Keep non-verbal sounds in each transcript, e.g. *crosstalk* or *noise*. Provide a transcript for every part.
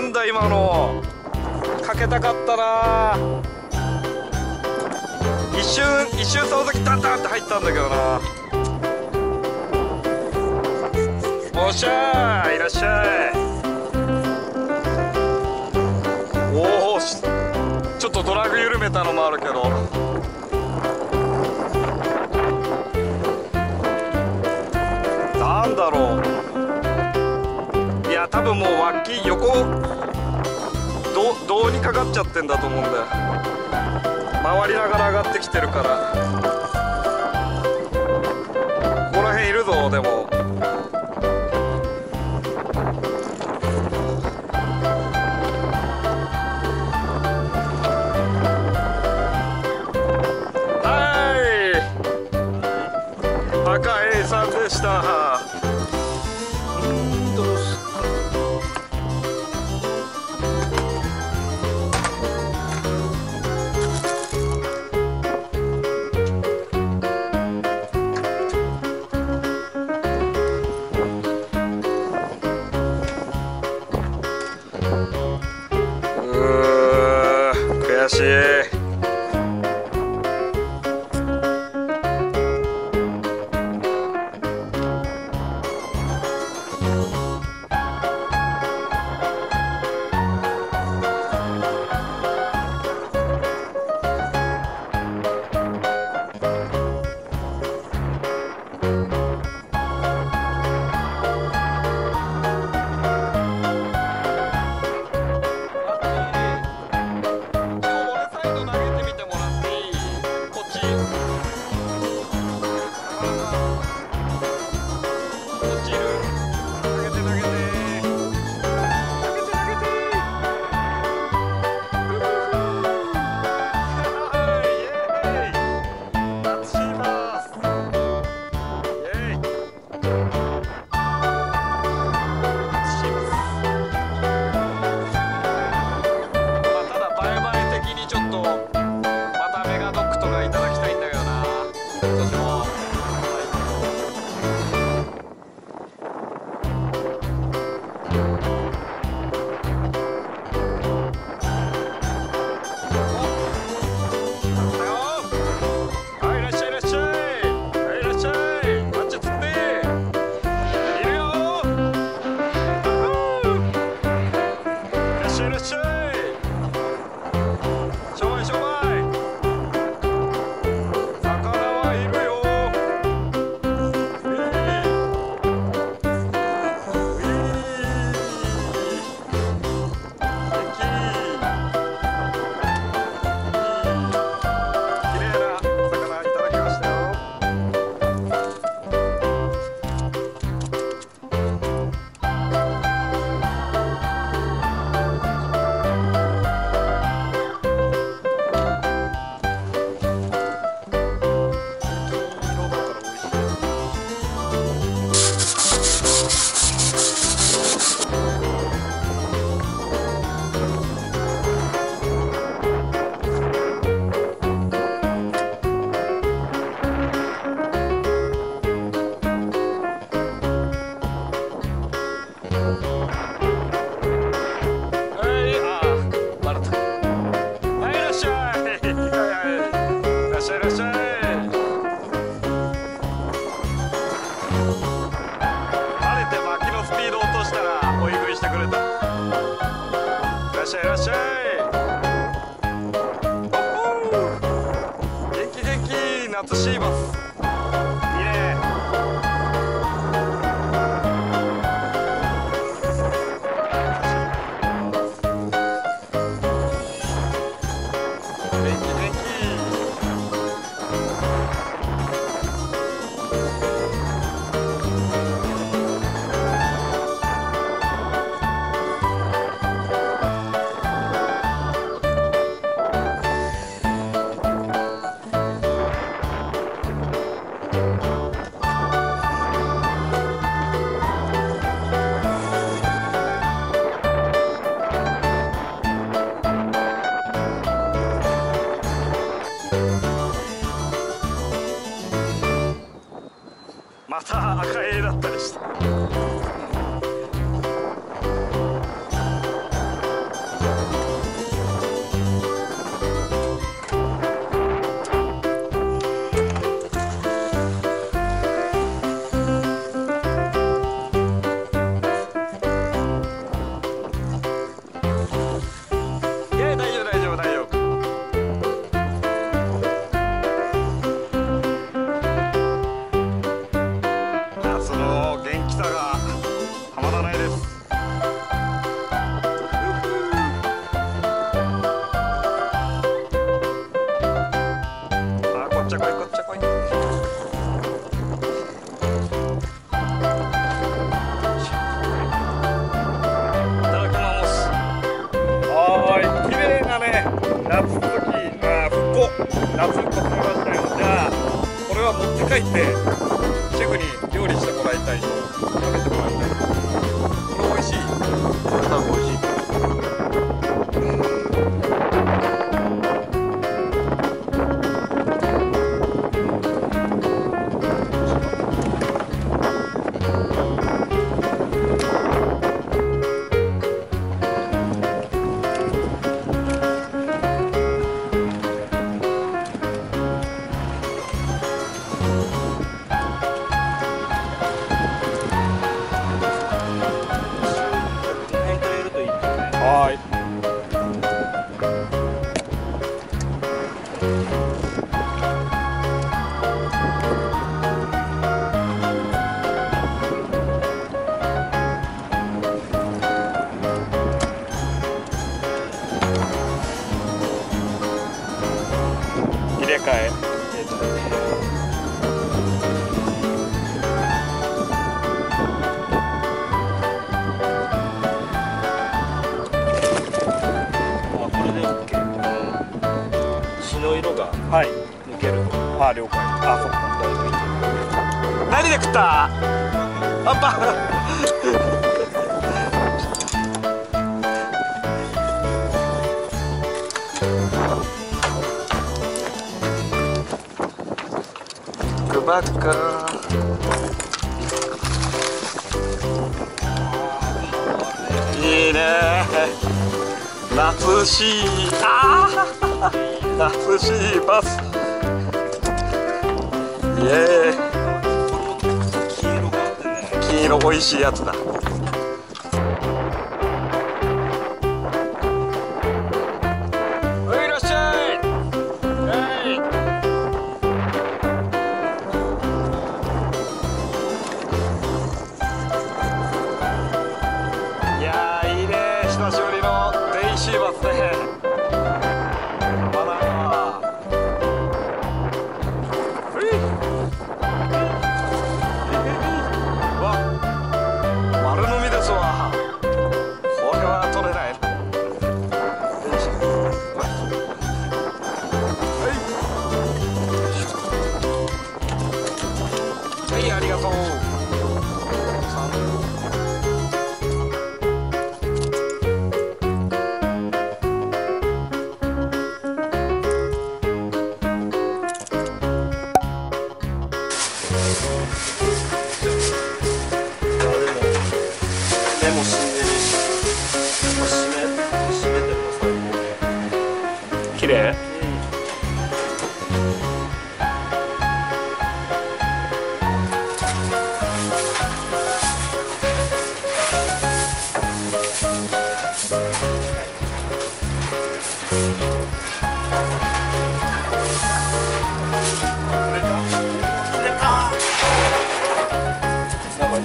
なんだ今の。かけたかったな。一瞬一瞬その時ダンダンって入ったんだけどな。おっしゃーいらっしゃい。おおちょっとドラグ緩めたのもあるけど。や多分もう脇横どうにかかっちゃってんだと思うんだよ。回りながら上がってきてるから。ここら辺いるぞでも。はい。赤 A さんでした。はい。抜けると。あ了解あそっか。だいぶいい何で食った。あパ。パクバッいいね。夏しい。ああ涼しいバス。イエーイ。黄色美味しいやつだ。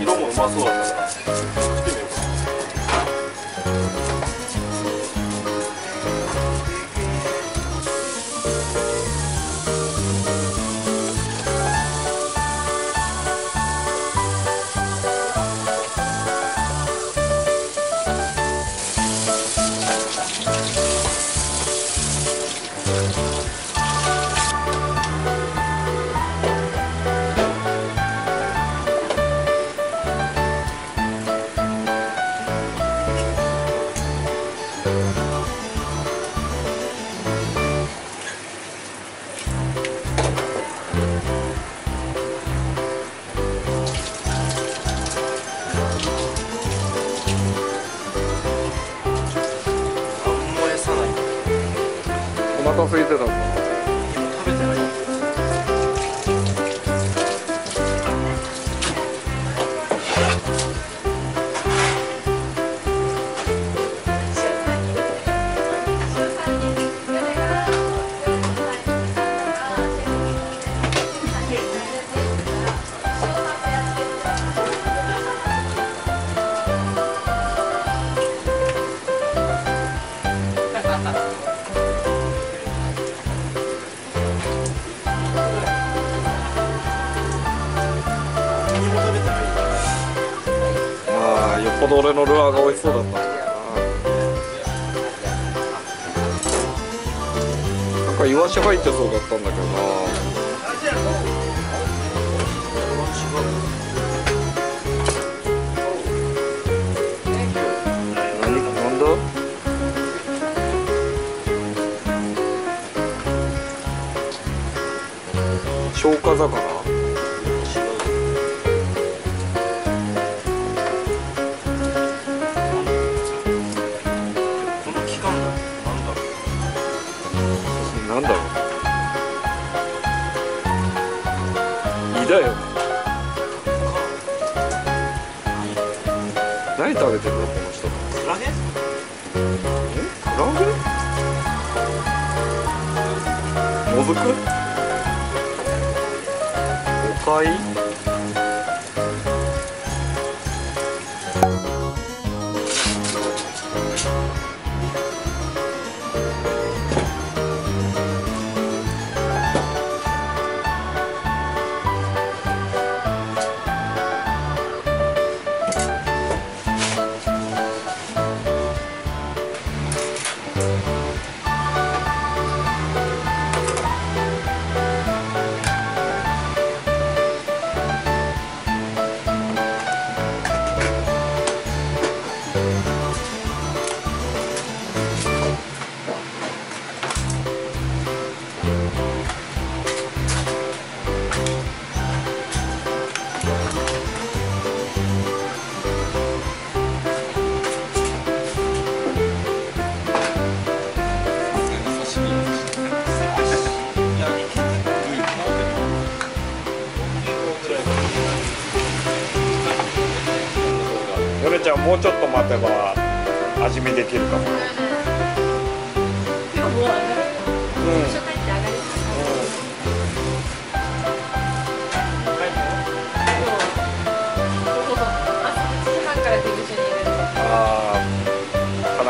이런 거 얼마 써? 入ってそうだったんだけどな。消化魚もずくおかい？味見できるかも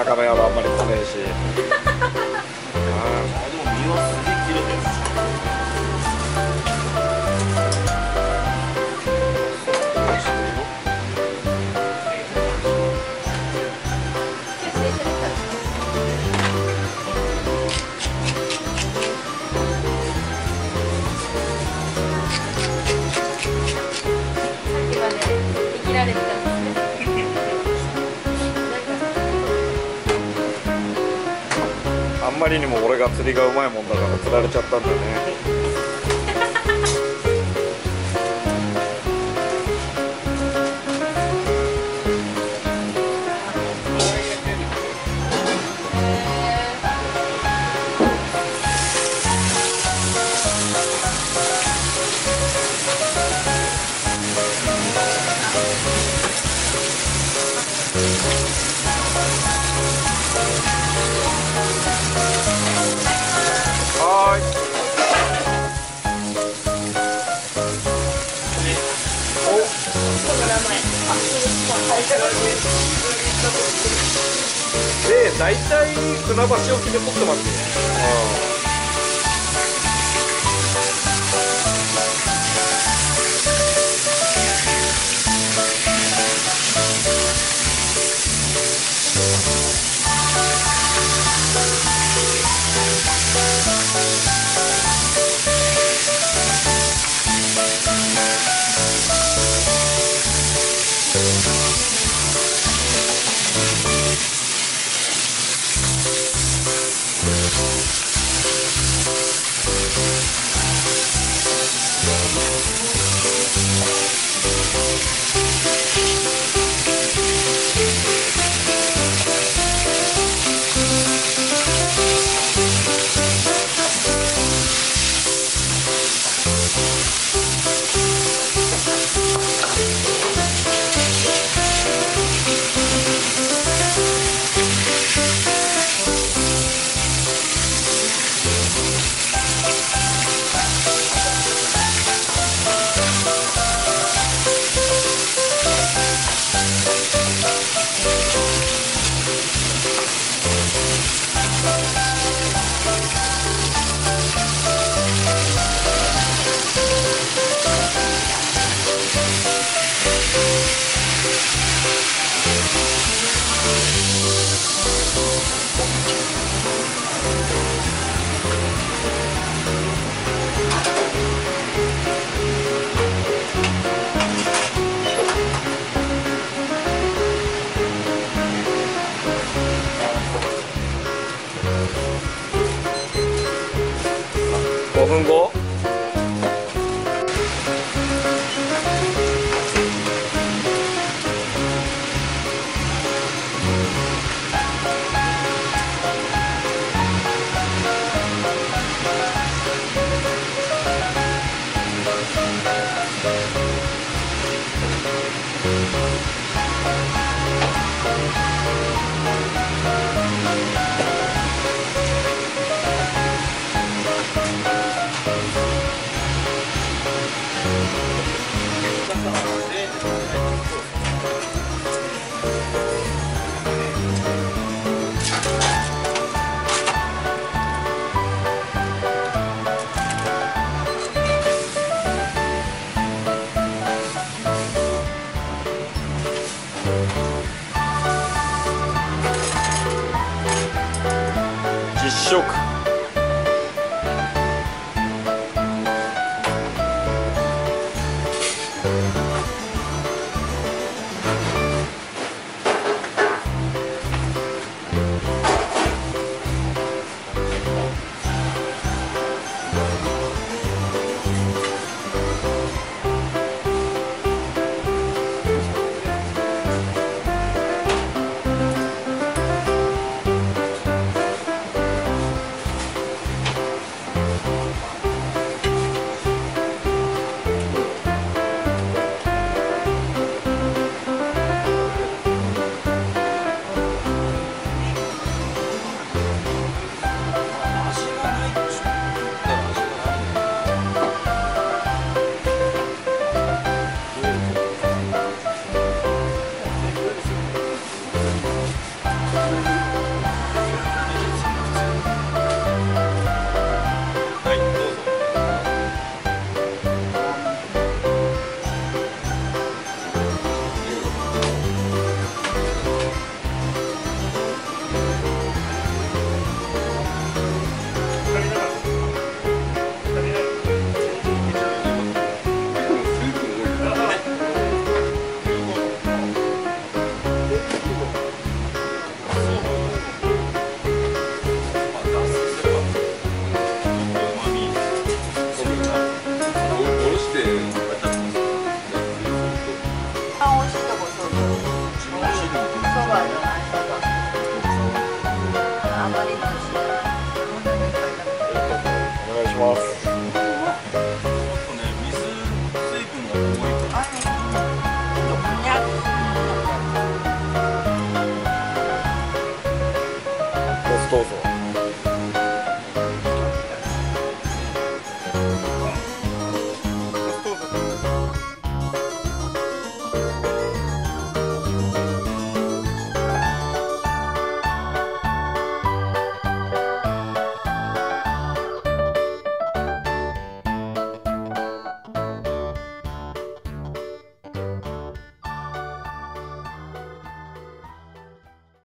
中の野郎あん。まり来ねえしああでも身はすげえ切れてるまりにも俺が釣りがうまいもんだから釣られちゃったんだね。は *laughs* 大体船橋沖で取ってますよ、5実食はど